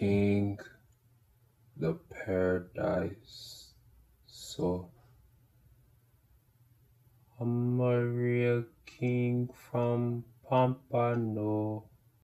King, the Paradise. So I'm a real King from Pampano.